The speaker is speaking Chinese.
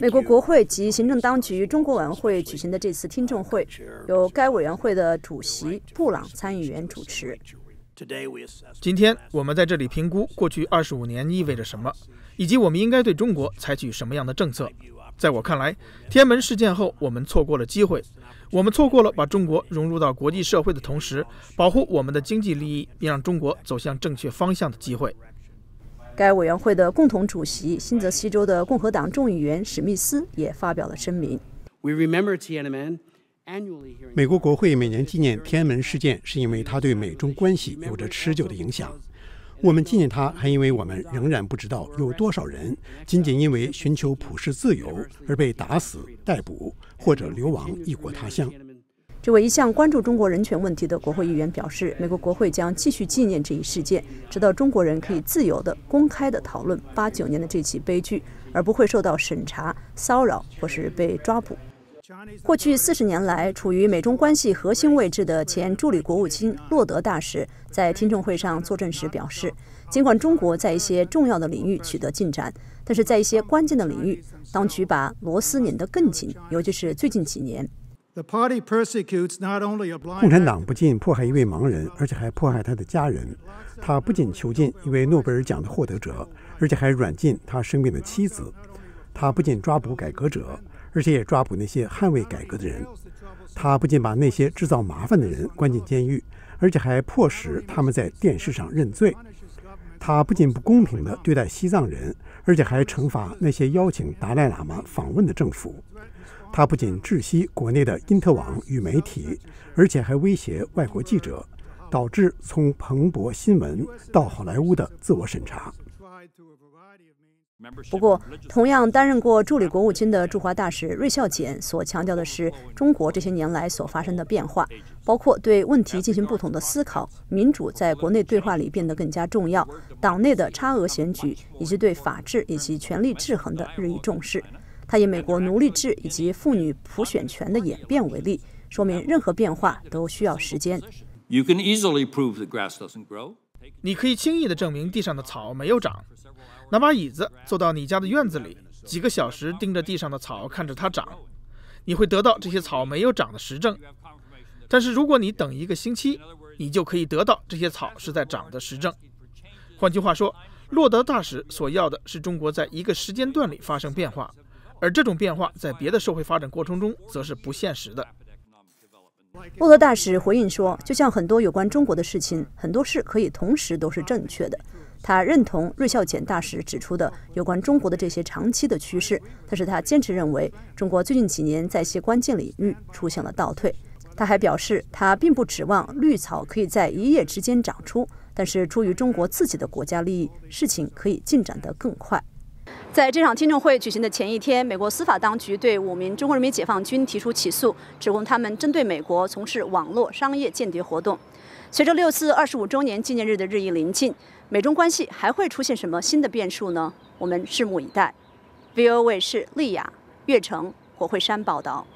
美国国会及行政当局中国委员会举行的这次听证会，由该委员会的主席布朗参议员主持。今天我们在这里评估过去二十五年意味着什么，以及我们应该对中国采取什么样的政策。在我看来，天安门事件后，我们错过了机会，我们错过了把中国融入到国际社会的同时，保护我们的经济利益，并让中国走向正确方向的机会。该委员会的共同主席、新泽西州的共和党众议员史密斯也发表了声明。美国国会每年纪念天安门事件，是因为它对美中关系有着持久的影响。我们纪念它，还因为我们仍然不知道有多少人仅仅因为寻求普世自由而被打死、逮捕或者流亡异国他乡。这位一向关注中国人权问题的国会议员表示，美国国会将继续纪念这一事件，直到中国人可以自由地、公开地讨论八九年的这起悲剧，而不会受到审查、骚扰或是被抓捕。过去四十年来，处于美中关系核心位置的前助理国务卿洛德大使在听证会上作证时表示，尽管中国在一些重要的领域取得进展，但是在一些关键的领域，当局把螺丝拧得更紧，尤其是最近几年。共产党不仅迫害一位盲人，而且还迫害他的家人。他不仅囚禁一位诺贝尔奖的获得者，而且还软禁他生病的妻子。他不仅抓捕改革者，而且也抓捕那些捍卫改革的人。他不仅把那些制造麻烦的人关进监狱，而且还迫使他们在电视上认罪。他不仅不公平地对待西藏人，而且还惩罚那些邀请达赖喇嘛访问的政府。他不仅窒息国内的因特网与媒体，而且还威胁外国记者，导致从彭博新闻到好莱坞的自我审查。不过，同样担任过助理国务卿的驻华大使芮孝俭所强调的是，中国这些年来所发生的变化，包括对问题进行不同的思考，民主在国内对话里变得更加重要，党内的差额选举，以及对法治以及权力制衡的日益重视。他以美国奴隶制以及妇女普选权的演变为例，说明任何变化都需要时间。你可以轻易地证明地上的草没有长。拿把椅子坐到你家的院子里，几个小时盯着地上的草，看着它长，你会得到这些草没有长的实证。但是如果你等一个星期，你就可以得到这些草是在长的实证。换句话说，洛德大使所要的是中国在一个时间段里发生变化。而这种变化在别的社会发展过程中则是不现实的。洛德大使回应说：“就像很多有关中国的事情，很多事可以同时都是正确的。”他认同芮孝俭大使指出的有关中国的这些长期的趋势，但是他坚持认为中国最近几年在一些关键领域出现了倒退。他还表示，他并不指望绿草可以在一夜之间长出，但是出于中国自己的国家利益，事情可以进展得更快。在这场听证会举行的前一天，美国司法当局对五名中国人民解放军提出起诉，指控他们针对美国从事网络商业间谍活动。随着六四二十五周年纪念日的日益临近，美中关系还会出现什么新的变数呢？我们拭目以待。VOA 卫视，丽雅、岳成、火会山报道。